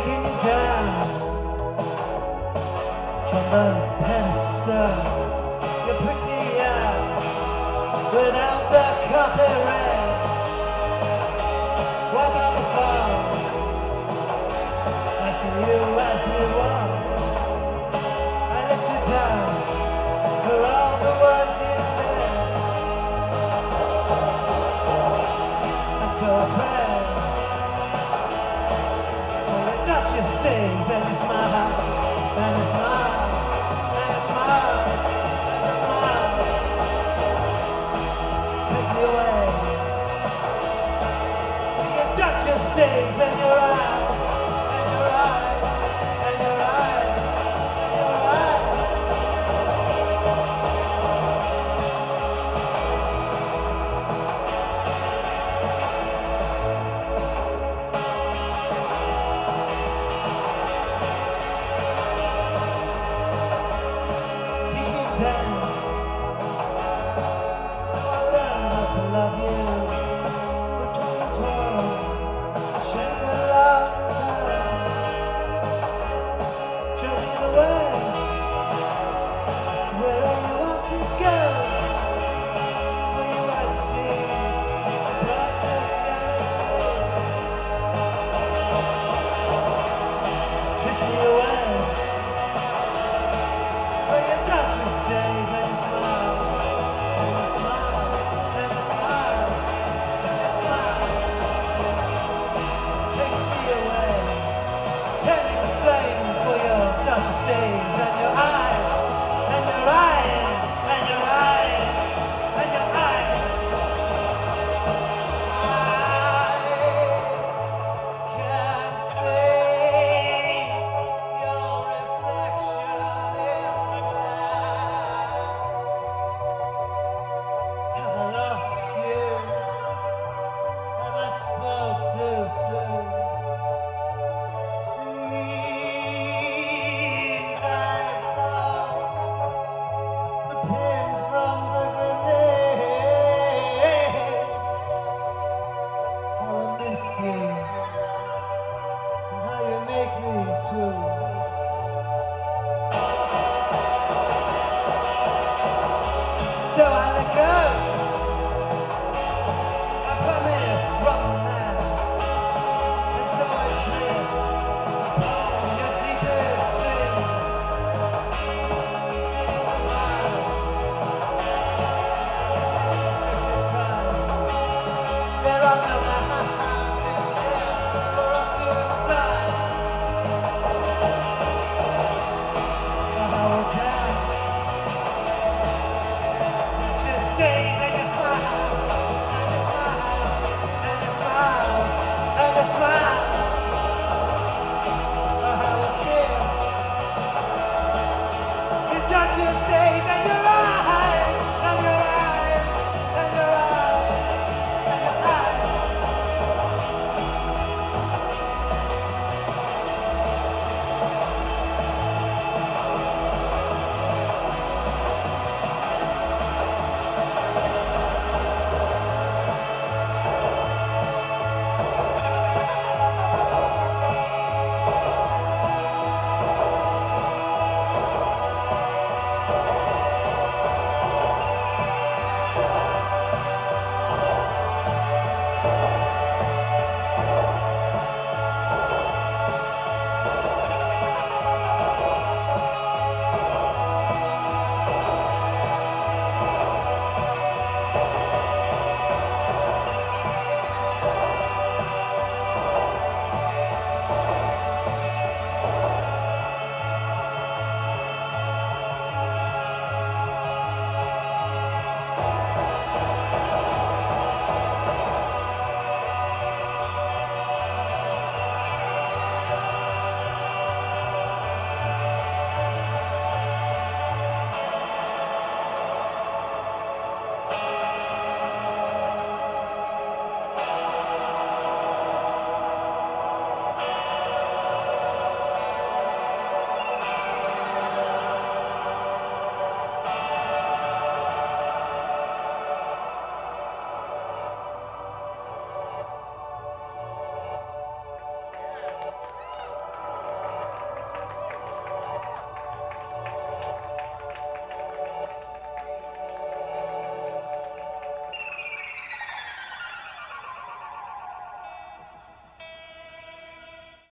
you down from the pedestal. You're pretty young without the copyright. What about the phone? I see you as you are. I let you down the stays and smile, and and you smile, and. Take me away. Duchess Days and you're out, Bye.